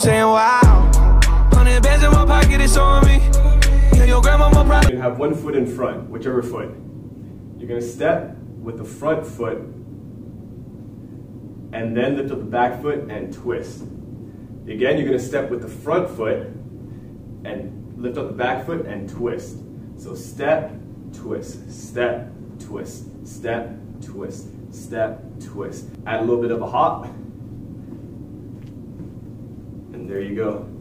Saying wow, hundred bands in my pocket, it's on me. Yeah, your grandma gonna have one foot in front, whichever foot. You're gonna step with the front foot and then lift up the back foot and twist. Again, you're gonna step with the front foot and lift up the back foot and twist. So step, twist, step, twist, step, twist, step, twist. Add a little bit of a hop. There you go.